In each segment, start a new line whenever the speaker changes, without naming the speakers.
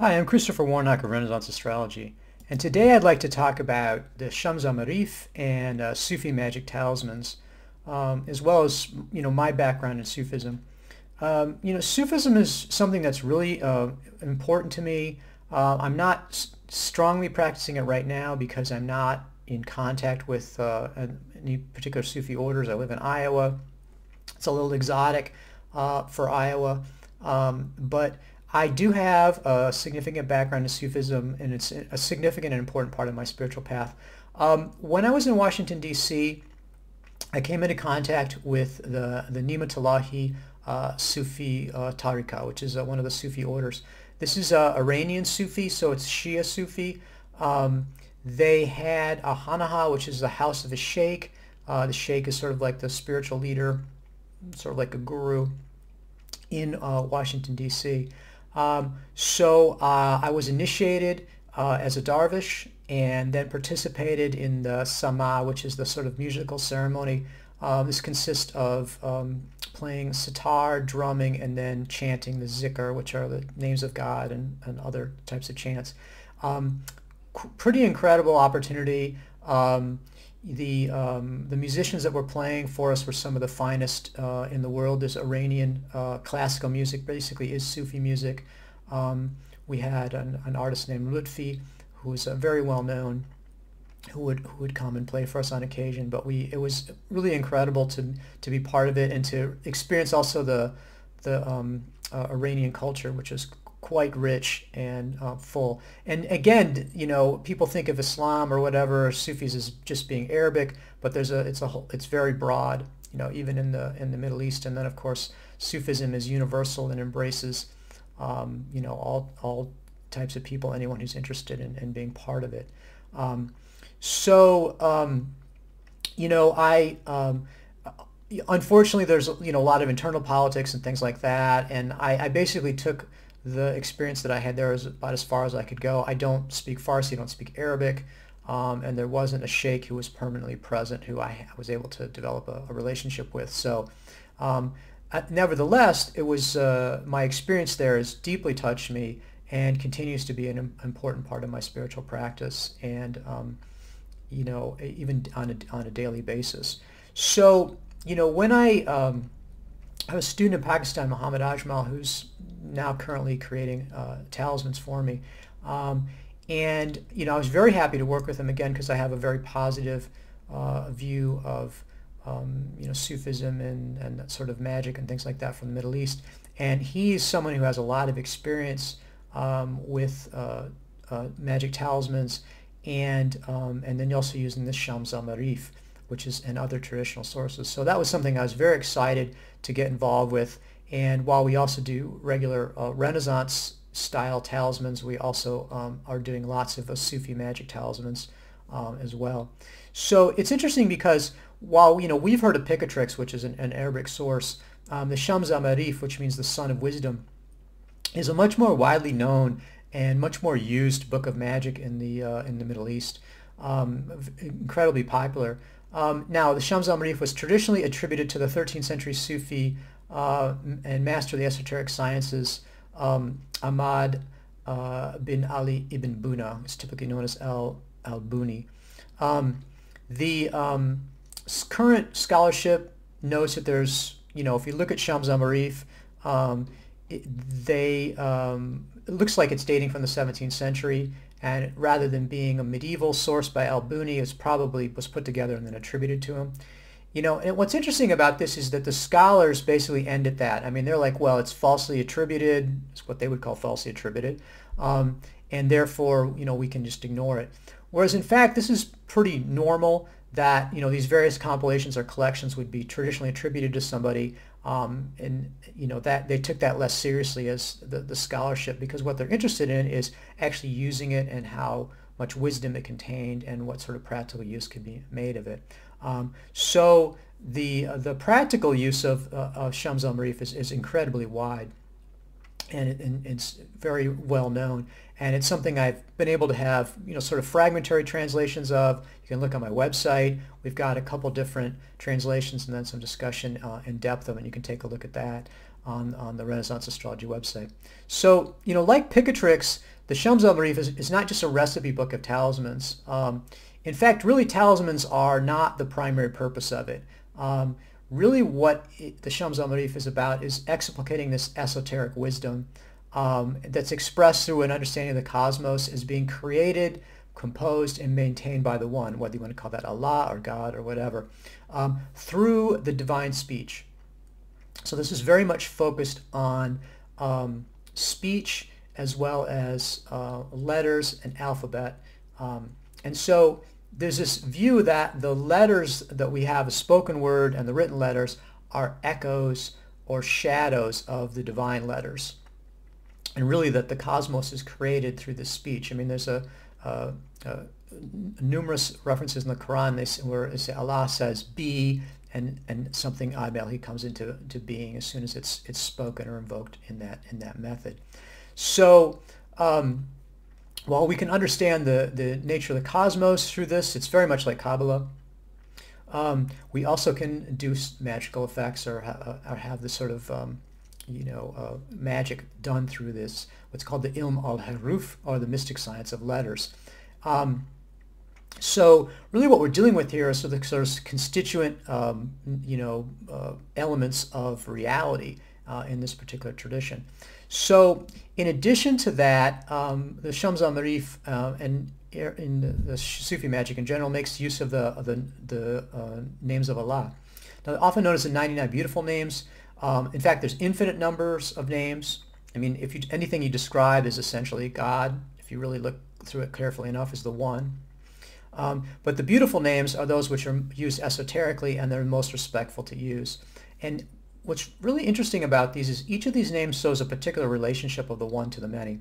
Hi, I'm Christopher Warnock of Renaissance Astrology, and today I'd like to talk about the Shams al-Ma'arif and uh, Sufi magic talismans, um, as well as you know my background in Sufism. Um, you know, Sufism is something that's really uh, important to me. Uh, I'm not strongly practicing it right now because I'm not in contact with uh, any particular Sufi orders. I live in Iowa. It's a little exotic uh, for Iowa, um, but I do have a significant background in Sufism, and it's a significant and important part of my spiritual path. Um, when I was in Washington, D.C., I came into contact with the, the Ni'matullahi uh, Sufi uh, Tariqa, which is uh, one of the Sufi orders. This is uh, Iranian Sufi, so it's Shia Sufi. Um, they had a Hanaha, which is the house of the sheikh. Uh, the sheikh is sort of like the spiritual leader, sort of like a guru in uh, Washington, D.C. Um, so uh, I was initiated uh, as a darvish and then participated in the sama, which is the sort of musical ceremony. Uh, this consists of um, playing sitar, drumming, and then chanting the zikr, which are the names of God and, and other types of chants. Um, pretty incredible opportunity. Um, the um, the musicians that were playing for us were some of the finest uh, in the world. This Iranian uh, classical music basically is Sufi music. Um, we had an, an, artist named Lutfi, who was uh, very well known, who would who would come and play for us on occasion. But we it was really incredible to to be part of it and to experience also the the um, uh, Iranian culture, which is quite rich and uh, full. And again, you know, people think of Islam or whatever, Sufis as just being Arabic, but there's a it's a whole, it's very broad. You know, even in the in the Middle East, and then of course Sufism is universal and embraces, um, you know, all all types of people, anyone who's interested in, in being part of it. Um, so, um, you know, I um, unfortunately there's you know a lot of internal politics and things like that, and I, I basically took the experience that I had there was about as far as I could go. I don't speak Farsi, I don't speak Arabic, um, and there wasn't a sheikh who was permanently present who I was able to develop a, a relationship with. So um, uh, nevertheless, it was uh, my experience there has deeply touched me and continues to be an important part of my spiritual practice and um, you know even on a, on a daily basis. So you know when I um, I have a student in Pakistan, Muhammad Ajmal, who's now currently creating uh, talismans for me. Um, and, you know, I was very happy to work with him again because I have a very positive uh, view of, um, you know, Sufism and, and sort of magic and things like that from the Middle East. And he's someone who has a lot of experience um, with uh, uh magic talismans and, um, and then also using this Shams al-Ma'arif, which is and other traditional sources. So that was something I was very excited to get involved with and while we also do regular uh, Renaissance style talismans, we also um, are doing lots of uh, Sufi magic talismans um, as well. So it's interesting because while you know we've heard of Picatrix, which is an, an Arabic source, um, the Shams al-Ma'arif, which means the sun of wisdom, is a much more widely known and much more used book of magic in the uh, in the Middle East. Um, incredibly popular. Um, now, the Shams al-Ma'arif was traditionally attributed to the 13th century Sufi uh, and master of the esoteric sciences, um, Ahmad uh, bin Ali ibn Buna, is typically known as Al al-Buni. Um, the um, current scholarship notes that there's, you know, if you look at Shams al-Ma'arif, um, they, um, it looks like it's dating from the 17th century, and rather than being a medieval source by al-Buni, it's probably was put together and then attributed to him. You know, and what's interesting about this is that the scholars basically end at that. I mean, they're like, well, it's falsely attributed. It's what they would call falsely attributed. Um, and therefore, you know, we can just ignore it. Whereas in fact, this is pretty normal that, you know, these various compilations or collections would be traditionally attributed to somebody. Um, and, you know, that they took that less seriously as the, the scholarship because what they're interested in is actually using it and how much wisdom it contained and what sort of practical use could be made of it. Um, so the uh, the practical use of, uh, of Shams al-Ma'arif is, is incredibly wide and, it, and, it's very well known. And it's something I've been able to have, you know, sort of fragmentary translations of. You can look on my website. We've got a couple different translations and then some discussion uh, in depth of it. You can take a look at that on, on the Renaissance Astrology website. So, you know, like Picatrix, the Shams al-Ma'arif is, is, not just a recipe book of talismans. Um, in fact, really talismans are not the primary purpose of it. Um, really what it, the Shams al-Ma'arif is about is explicating this esoteric wisdom um, that's expressed through an understanding of the cosmos as being created, composed, and maintained by the One, whether you want to call that Allah or God or whatever, um, through the divine speech. So this is very much focused on um, speech as well as uh, letters and alphabet. Um, and so there's this view that the letters that we have, the spoken word and the written letters, are echoes or shadows of the divine letters. And really that the cosmos is created through this speech. I mean, there's a, a, a numerous references in the Quran they where Allah says be and and something Ibel he comes into to being as soon as it's it's spoken or invoked in that in that method. So um, while we can understand the, the nature of the cosmos through this, it's very much like Kabbalah. Um, we also can induce magical effects or, ha or have this sort of um, you know uh, magic done through this what's called the ilm al-huruf or the mystic science of letters. Um, so really what we're dealing with here is sort of, sort of constituent um, you know uh, elements of reality uh, in this particular tradition. So in addition to that, um, the Shams al-Ma'arif uh, and in the, the, Sufi magic in general makes use of the, of the, the uh, names of Allah. Now, often known as the 99 beautiful names. Um, in fact, there's infinite numbers of names. I mean, if you, anything you describe is essentially God, if you really look through it carefully enough, is the one. Um, but the beautiful names are those which are used esoterically and they're most respectful to use. And what's really interesting about these is each of these names shows a particular relationship of the one to the many.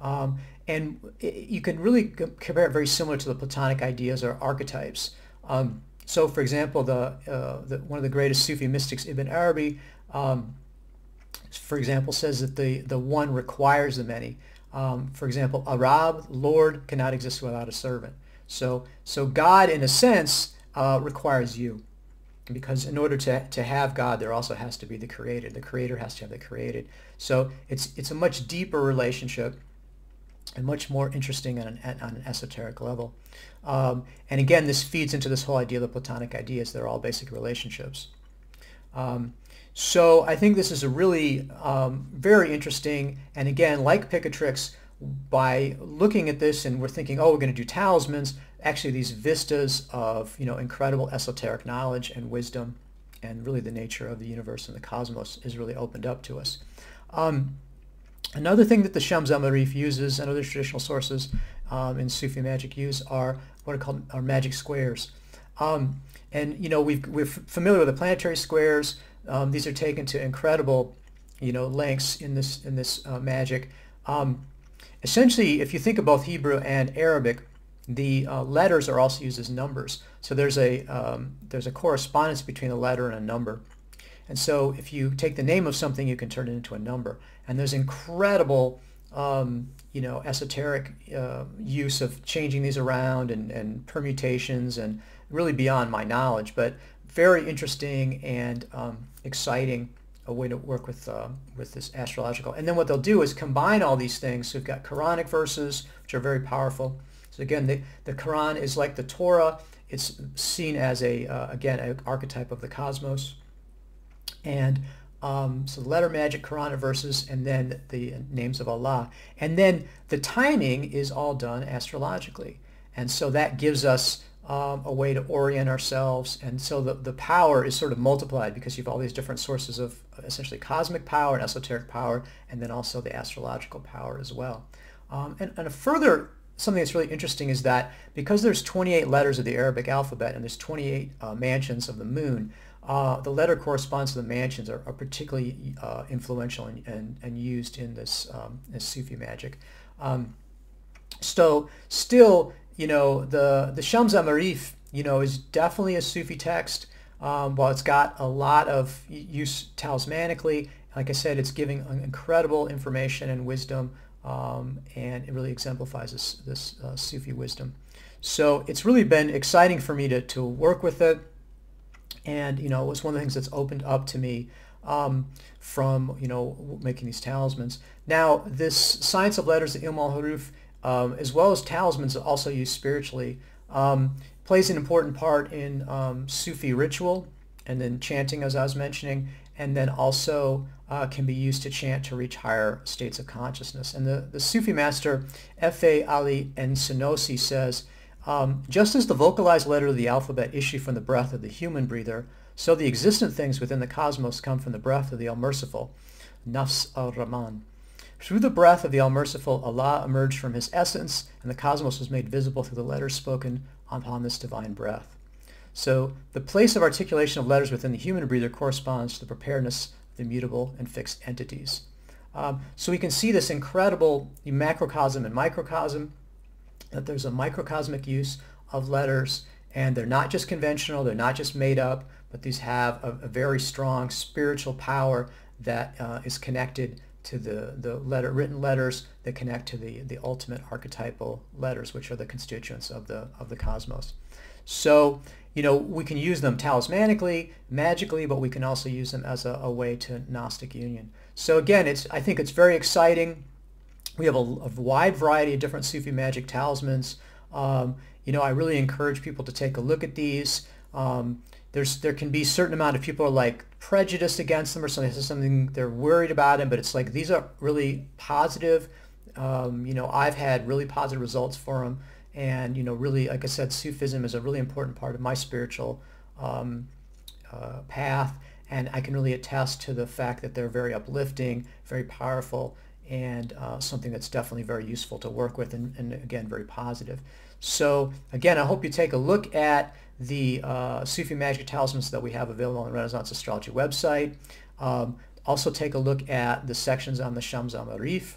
Um, and it, you can really compare it very similar to the Platonic ideas or archetypes. Um, so, for example, the, uh, the, one of the greatest Sufi mystics, Ibn Arabi, um, for example, says that the, the one requires the many. Um, for example, Arab, Lord, cannot exist without a servant. So, so God, in a sense, uh, requires you because in order to, to have God, there also has to be the created. The creator has to have the created. So it's, it's a much deeper relationship and much more interesting on an, on an esoteric level. Um, and again, this feeds into this whole idea of the Platonic ideas. They're all basic relationships. Um, so I think this is a really um, very interesting, and again, like Picatrix, by looking at this and we're thinking, oh, we're going to do talismans, actually these vistas of you know incredible esoteric knowledge and wisdom and really the nature of the universe and the cosmos is really opened up to us. Um, another thing that the Shams al-Ma'arif uses and other traditional sources um, in Sufi magic use are what are called are magic squares. Um, and you know we've we are familiar with the planetary squares. Um, these are taken to incredible you know lengths in this in this uh, magic. Um, essentially, if you think of both Hebrew and Arabic, the uh, letters are also used as numbers. So there's a, um, there's a correspondence between a letter and a number. And so if you take the name of something, you can turn it into a number. And there's incredible, um, you know, esoteric uh, use of changing these around and, and permutations and really beyond my knowledge, but very interesting and um, exciting a way to work with uh, with this astrological. And then what they'll do is combine all these things. So we've got Quranic verses, which are very powerful. So again, the, the Quran is like the Torah. It's seen as a, uh, again, an archetype of the cosmos. And um, so letter magic, Quranic verses, and then the names of Allah. And then the timing is all done astrologically. And so that gives us um, a way to orient ourselves. And so the, the power is sort of multiplied because you have all these different sources of essentially cosmic power and esoteric power, and then also the astrological power as well. Um, and, and a further something that's really interesting is that because there's 28 letters of the Arabic alphabet and there's 28 uh, mansions of the moon, uh, the letter corresponds to the mansions are, are particularly uh, influential and, and, and, used in this, um, this Sufi magic. Um, so still, you know, the, the Shams al-Ma'arif, you know, is definitely a Sufi text. Um, while it's got a lot of use talismanically, like I said, it's giving incredible information and wisdom um, and it really exemplifies this, this uh, Sufi wisdom. So it's really been exciting for me to, to work with it. And, you know, it was one of the things that's opened up to me um, from you know making these talismans. Now this science of letters, the Ilm al-Huruf, um, as well as talismans also used spiritually, um, plays an important part in um, Sufi ritual and then chanting as I was mentioning, and then also uh, can be used to chant to reach higher states of consciousness. And the, the Sufi master F.A. Ali en-Senosi says, um, just as the vocalized letter of the alphabet issue from the breath of the human breather, so the existent things within the cosmos come from the breath of the All-Merciful, Nafs al-Rahman. Through the breath of the All-Merciful, Allah emerged from his essence, and the cosmos was made visible through the letters spoken upon this divine breath. So the place of articulation of letters within the human breather corresponds to the preparedness of the mutable and fixed entities. Um, so we can see this incredible macrocosm and microcosm, that there's a microcosmic use of letters, and they're not just conventional, they're not just made up, but these have a, a very strong spiritual power that uh, is connected to the, the letter, written letters that connect to the, the ultimate archetypal letters, which are the constituents of the, of the cosmos. So, you know, we can use them talismanically, magically, but we can also use them as a, a way to Gnostic union. So again, it's, I think it's very exciting. We have a, a wide variety of different Sufi magic talismans. Um, you know, I really encourage people to take a look at these. Um, there's there can be a certain amount of people are like prejudiced against them or something, This is something they're worried about them, but it's like these are really positive. Um, you know, I've had really positive results for them, and you know, really, like I said, Sufism is a really important part of my spiritual um, uh, path, and I can really attest to the fact that they're very uplifting, very powerful, and uh, something that's definitely very useful to work with, and, and again, very positive. So again, I hope you take a look at the uh, Sufi magic talismans that we have available on the Renaissance Astrology website. Um, also take a look at the sections on the Shams al-Ma'arif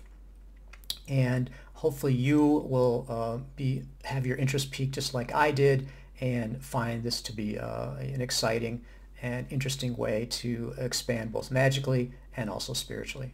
and hopefully you will uh, be have your interest peaked just like I did and find this to be uh, an exciting and interesting way to expand both magically and also spiritually.